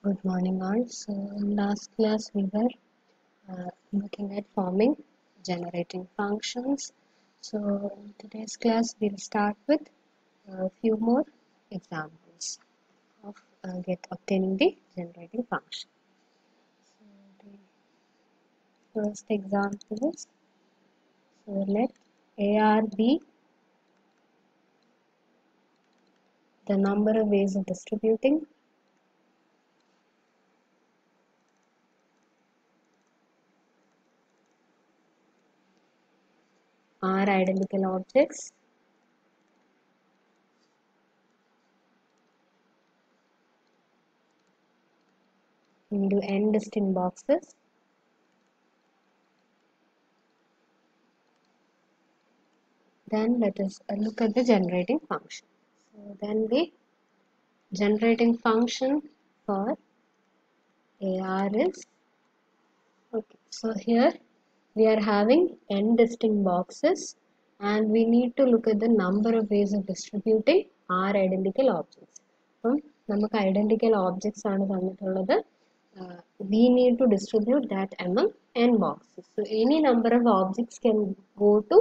Good morning all. So in last class we were uh, looking at forming generating functions. So in today's class we'll start with a few more examples of uh, get obtaining the generating function. So the first example is so let AR be the number of ways of distributing are identical objects. Into n distinct boxes. Then let us look at the generating function. So then the generating function for AR is okay so here we are having n distinct boxes and we need to look at the number of ways of distributing our identical objects. അപ്പം നമുക്ക് identical objects ആണ് തന്നിട്ടുള്ളത്. We need to distribute that among N boxes so any number of objects can go to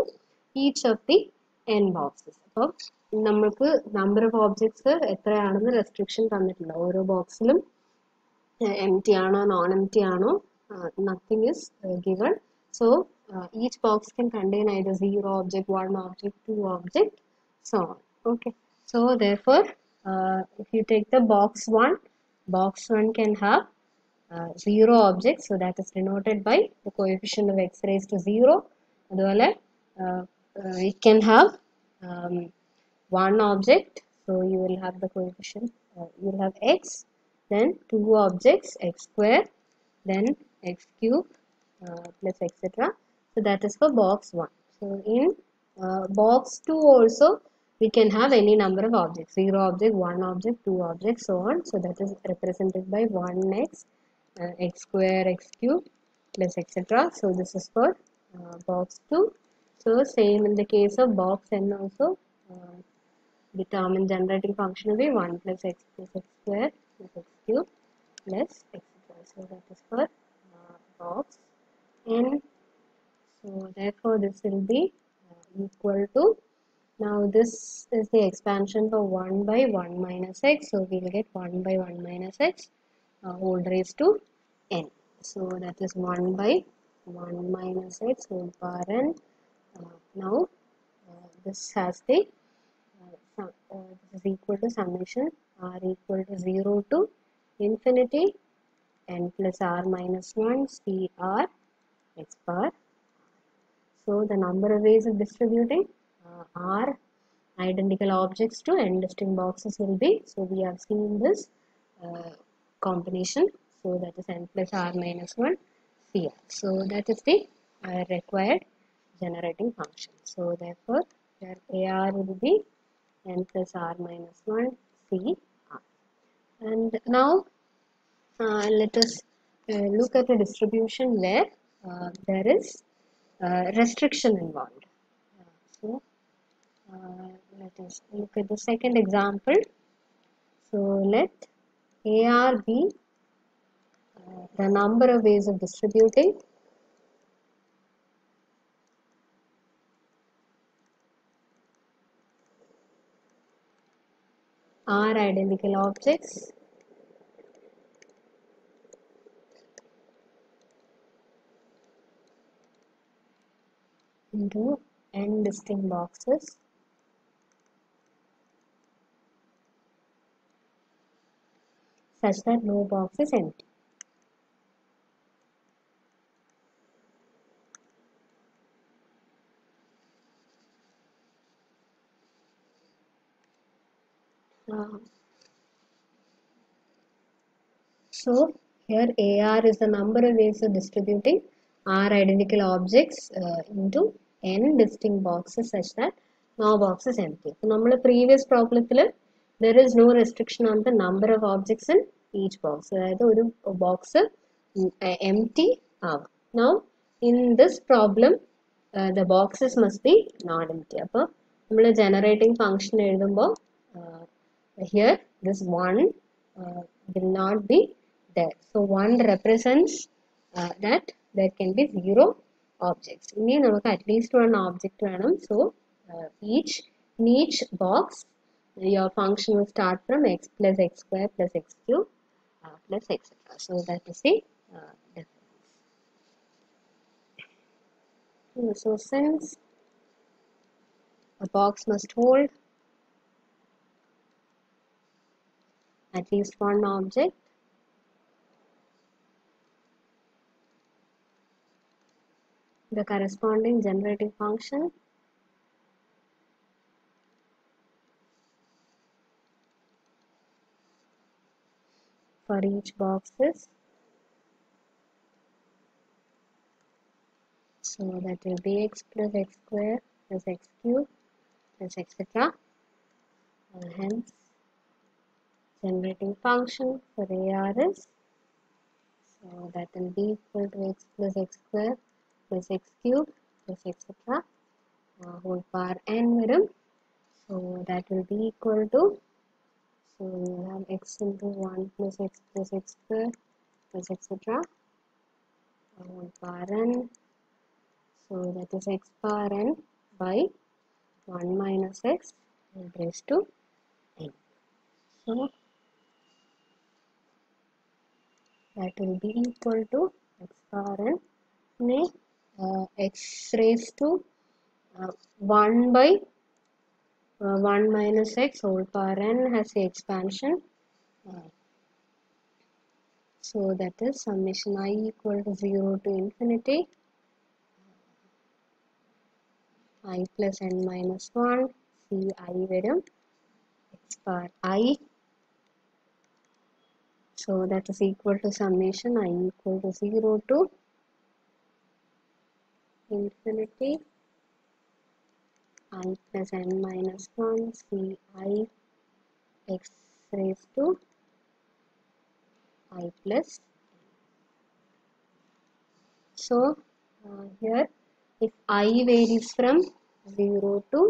each of the N boxes അപ്പം നമ്മൾക്ക് number of objects എത്രയാണെന്ന് restriction തന്നിട്ടുണ്ട്. ഓരോ ബോക്സിലും എം ടി ആണോ നോൺ എം ടി ആണോ nothing is given so uh, each box can contain either 0 object, 1 object, 2 object, so on. Okay. So therefore, uh, if you take the box 1, box 1 can have uh, 0 objects. So that is denoted by the coefficient of x raised to 0. Adwale, uh, uh, it can have um, 1 object. So you will have the coefficient. Uh, you will have x, then 2 objects, x square, then x cube uh, plus etc. So that is for box 1. So in uh, box 2 also we can have any number of objects 0 object, 1 object, 2 objects so on. So that is represented by 1x, uh, x square, x cube plus etc. So this is for box 2. So same in the case of box n also in generating function will be 1 plus x plus x square plus x cube plus etc. So that is for box n so therefore this will be uh, equal to now this is the expansion for 1 by 1 minus x. So we'll get 1 by 1 minus x uh, whole raised to n. So that is 1 by 1 minus x whole power n. Uh, now this has the sum, this is equal to summation. R equal to 0 to infinity. N plus r minus 1 c r x bar. So the number of ways of distributing uh, are identical objects to n distinct boxes will be. So we have seen this uh, combination. So that is n plus r minus 1 cr. So that is the uh, required generating function. So therefore your ar will be n plus r minus 1 cr. And now let us look at the distribution where uh, there is uh, restriction involved. Uh, so, let us look at the second example. So, let AR be the number of ways of distributing are identical objects into n distinct boxes such that no box is empty. Uh, so here AR is the number of ways of distributing R identical objects uh, into n distinct boxes such that no box is empty. So, നമ്മൾ previous പ്രോബ്ലത്തിൽ there is no restriction on the number of objects in each box. അതായത് ഒരു box empty ആവാം. Now in this problem uh, the boxes must be not empty. അപ്പോൾ നമ്മൾ generating function എഴുതുമ്പോൾ uh, here this one uh, will not be there. So 1 represents uh, that there can be 0 objects. ഇനി നമുക്ക് at least one object വേണം. So uh, each in each box your function will start from x plus x square plus x cube uh, plus etc. So that is the uh, difference. Hmm, So since a box must hold at least one object, the corresponding generating function for each box is so that will be x plus x square plus x cube plus etc. And hence generating function for AR is so that will be equal to x plus x square plus x cube plus etc. Uh, whole power n വരും so that will be equal to so will have x into 1 plus x plus x square plus etc. Uh, whole power n so that is x power n by 1 minus x raised to n. So that will be equal to x power n uh, x raised to uh, 1 by uh, 1 minus x whole power n has the expansion. So that is summation i equal to 0 to infinity. I plus n minus 1 c i വരും x power i. So that is equal to summation i equal to 0 to infinity i plus n minus 1 c i x raised to i plus so uh, here if i varies from 0 to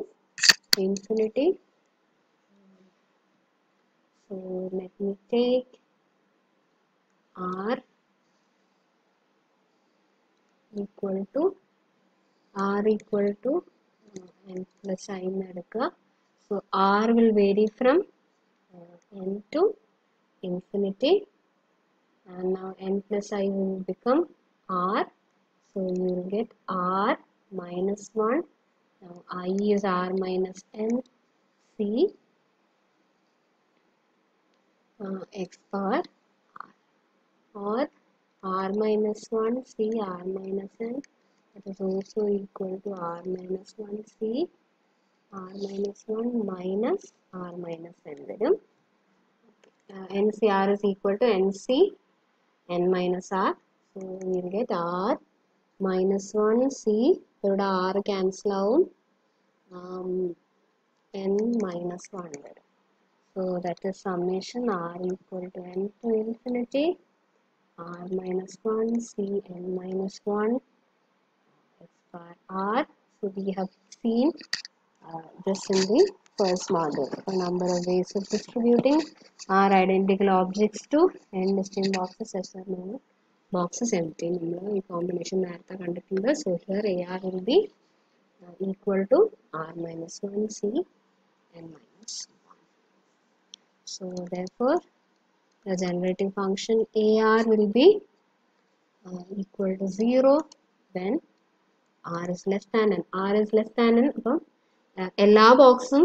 infinity so let me take r equal to r equal to uh, n plus i എന്ന് എടുക്കുക so r will vary from uh, n to infinity and now n plus i will become r so you will get r minus 1 now i is r minus n c uh, x power r or r minus 1 c r minus n that is also equal to r minus 1 c r minus 1 minus r minus n വരും uh, ncr is equal to nc n minus r so we will get r minus 1 c ഇവിടെ r cancel ആവും um, n minus 1 വരും so that is summation r equal to n to infinity r minus 1 c n minus 1 x bar r so we have seen uh, this in the first model a number of ways of distributing r identical objects to n distinct boxes as are known boxes empty നമ്മൾ ഈ combination നേരത്തെ കണ്ടിട്ടുണ്ട് so here ar will be uh, equal to r minus 1 c n minus 1 so therefore the generating function ar will be uh, equal to 0 when r is less than n r is less than n അപ്പം uh, എല്ലാ ബോക്സും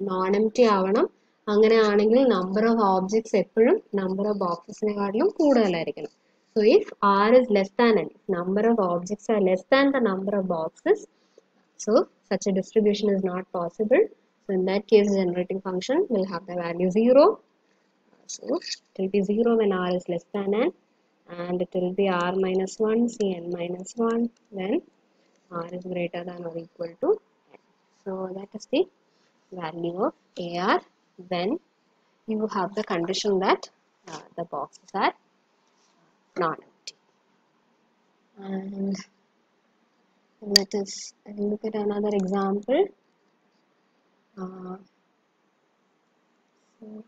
non M T ആവണം അങ്ങനെയാണെങ്കിൽ number of objects എപ്പോഴും number of ബോക്സസിനെക്കാട്ടിലും കൂടുതലായിരിക്കണം so if R is less than N number of objects are less than the number of boxes so such a distribution is not possible so in that case generating function will have the value 0 so it will be 0 when r is less than n and it will be r minus 1 cn minus 1 when r is greater than or equal to n so that is the value of ar when you have the condition that uh, the boxes are non-empty and let us look at another example. Uh, so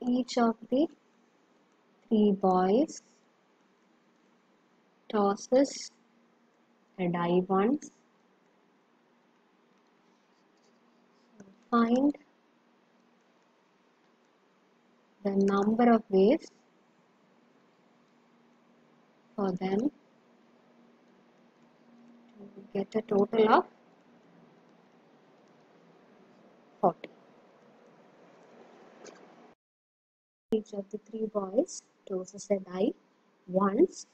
each of the three boys tosses a die once. Find the number of ways for them to get a total of 40. Each of the three boys tosses a die once.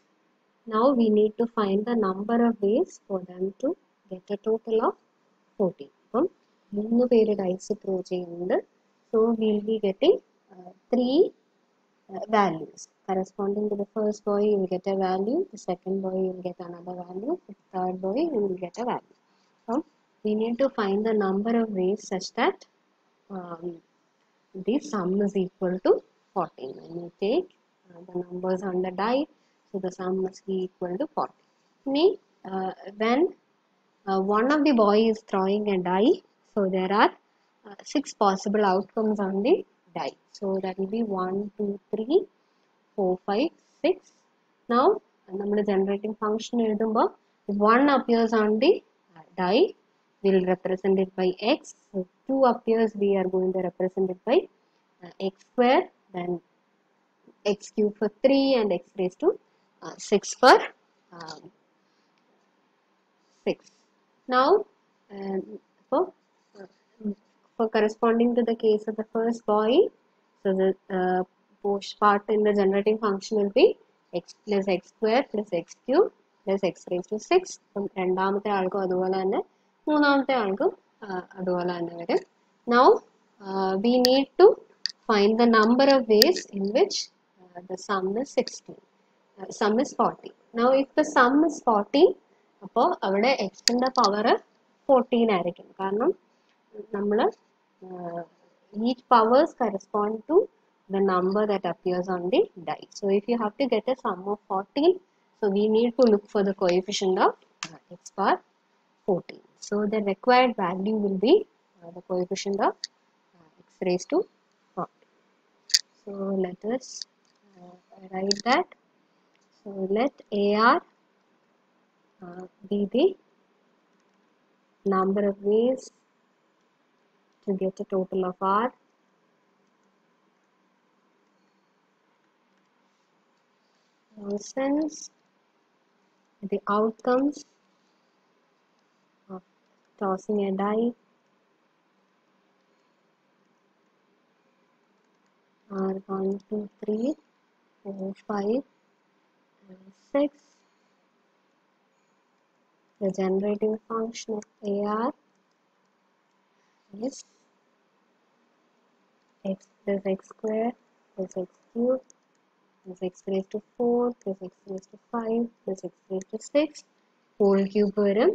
Now we need to find the number of ways for them to get a total of 40. അപ്പം മൂന്ന് പേര് dice throw ചെയ്യുന്നുണ്ട് so will be getting three values corresponding to the first boy you will get a value the second boy you will get another value the third boy you will get a value so we need to find the number of ways such that um, the sum is equal to 14 when you take uh, the numbers on the die so the sum must be equal to 40 Me, uh, when uh, one of the boy is throwing a die so there are uh, six possible outcomes on the die so that will be 1 2 3 4 5 6 now നമ്മൾ generating function എഴുതുമ്പോൾ if 1 appears on the uh, die we will represent it by x so 2 appears we are going to represent it by uh, x square then x cube for 3 and x raised to uh, 6 for um, 6 now um, for, uh, for corresponding to the case of the first boy so the uh, post part in the generating function will be x plus x square plus x cube plus x raised to 6 അപ്പം രണ്ടാമത്തെ ആൾക്കും അതുപോലെ തന്നെ മൂന്നാമത്തെ ആൾക്കും ആ, അതുപോലെ തന്നെ വരും now uh, we need to find the number of ways in which uh, the sum is 16 uh, sum is 40 now if the sum is 40 അപ്പോൾ അവിടെ എക്സിൻ്റെ പവർ ഫോർട്ടീൻ ആയിരിക്കും കാരണം നമ്മൾ each powers correspond to the number that appears on the die. So if you have to get a sum of 14, so we need to look for the coefficient of uh, x bar 14. So the required value will be uh, the coefficient of uh, x raised to 40. So let us uh, write that. so let AR uh, be the number of ways to get a total of R. Now since the outcomes of tossing a die are 1, 2, 3, 4, 5, and 6. The generating function of AR is x plus x square plus x cube plus x raised to 4 plus x raised to 5 plus x raised to 6 whole cube വരും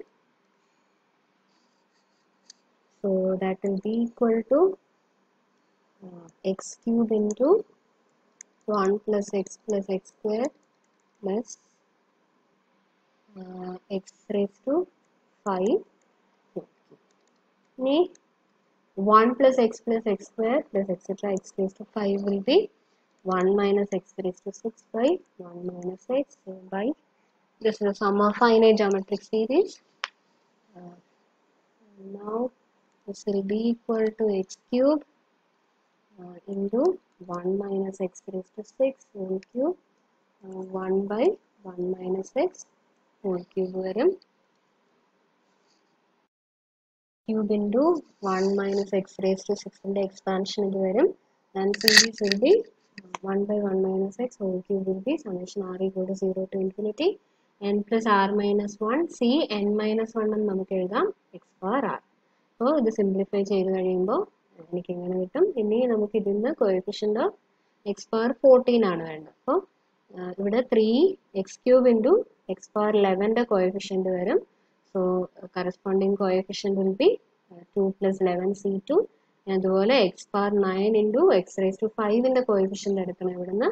so that will be equal to uh, x cube into 1 plus x plus x square plus uh, x raised to 5 whole cube. 1 plus x plus x square plus etc x raised to 5 will be 1 minus x raised to 6 by 1 minus x by this is the sum of finite geometric series. Uh, now this will be equal to x cube uh, into 1 minus x raised to 6 whole cube uh, 1 by 1 minus x whole cube വരും cube into one minus x raise to സിക്സിന്റെ expansion ഇത് വരും. Answer is will be one by one minus x whole cube will be summation r equal to zero to infinity n plus r minus one C n minus one എന്ന് നമുക്ക് എഴുതാം. X power R അപ്പോൾ ഇത് simplify ചെയ്ത് കഴിയുമ്പോൾ എനിക്ക് ഇങ്ങനെ കിട്ടും. ഇനി നമുക്ക് ഇതിൽ നിന്ന് കോയിഫിഷ്യന്റ് എക്സ് പവർ ഫോർട്ടീൻ ആണ് വേണ്ടത്. അപ്പോൾ ഇവിടെ three x cube into x power ലെവന്റെ coefficient വരും. So corresponding corresponding will be two plus eleven C two അതുപോലെ x power nine into x raise to ഫൈവിന്റെ coefficient എടുക്കണം ഇവിടുന്ന്.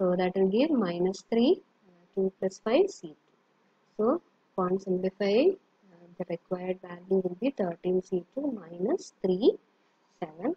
So that will give minus three two plus five C two so upon simplifying uh, the required value will be 13 C2 minus 3 7